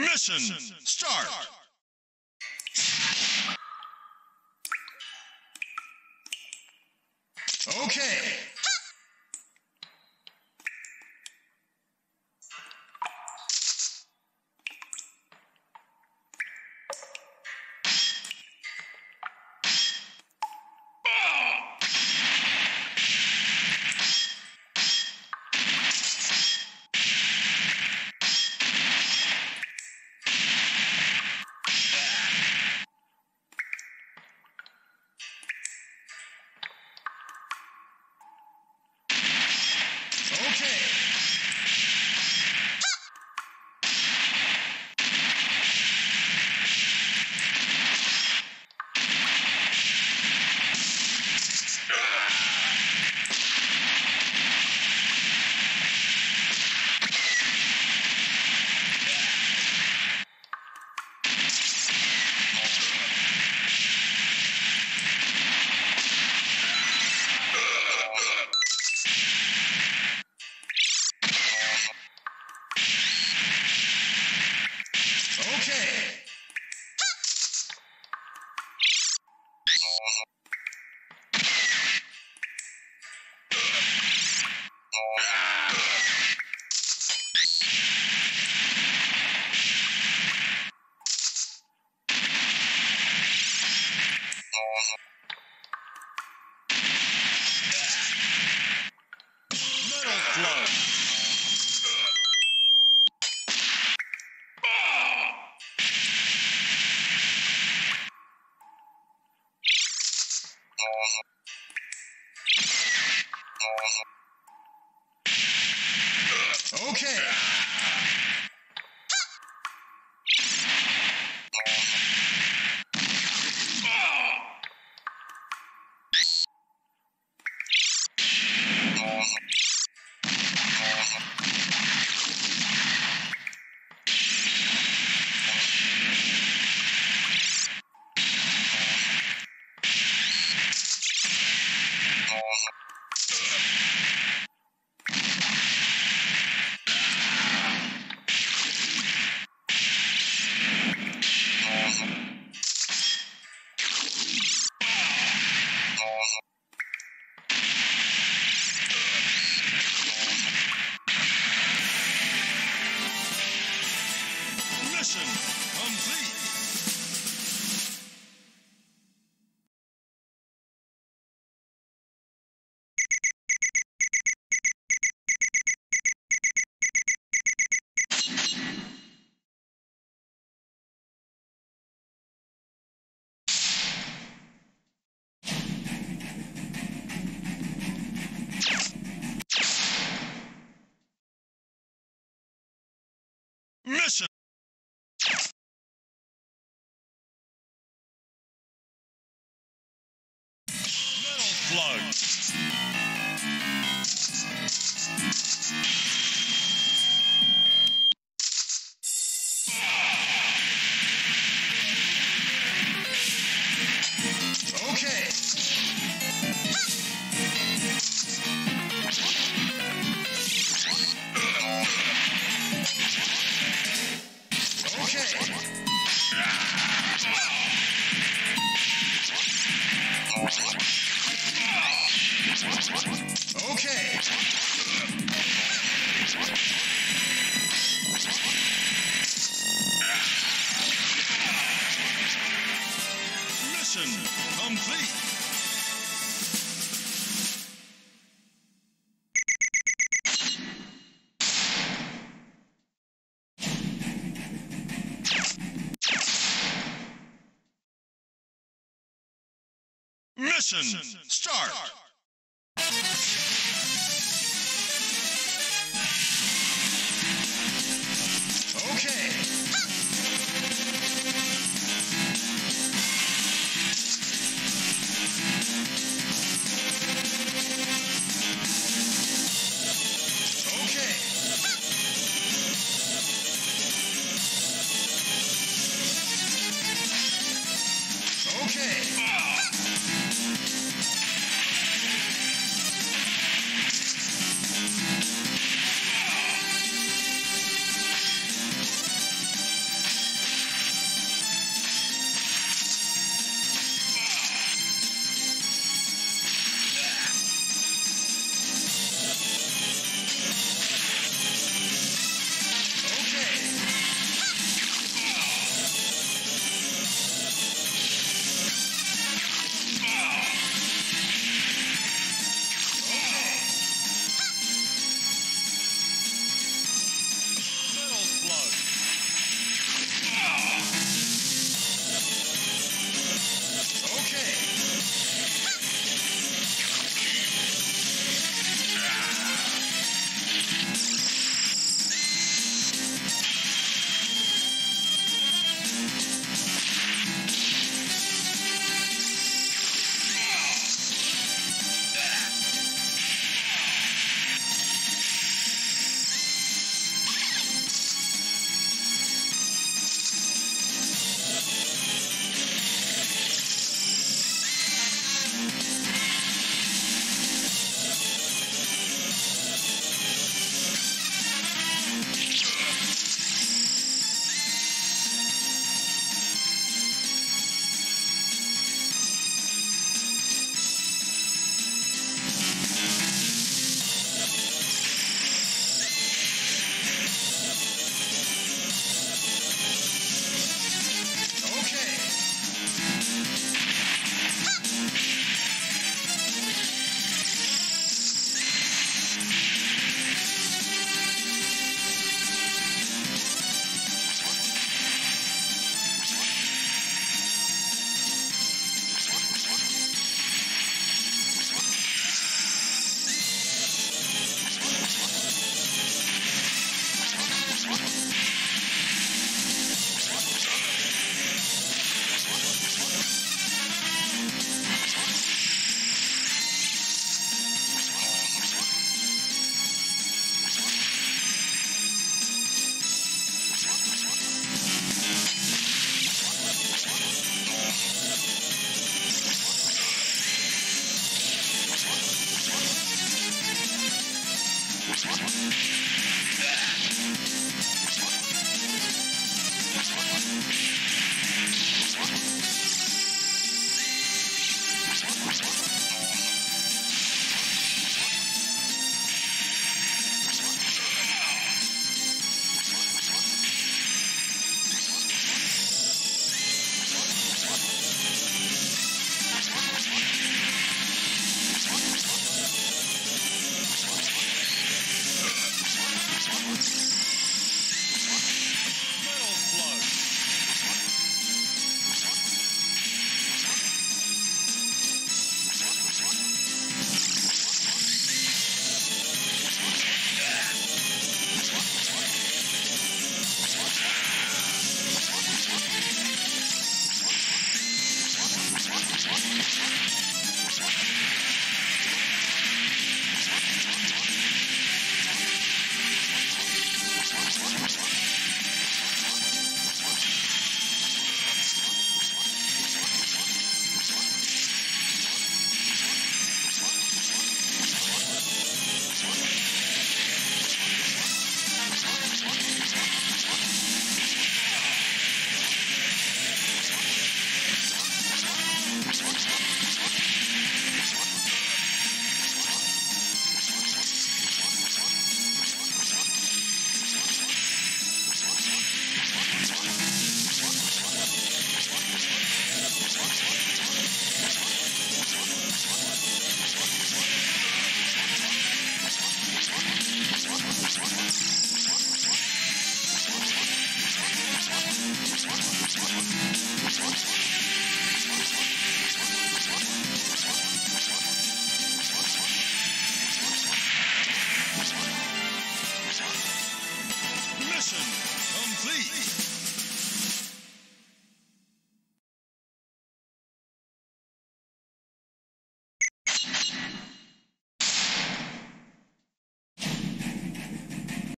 Mission start. Okay. Mission. Mission start.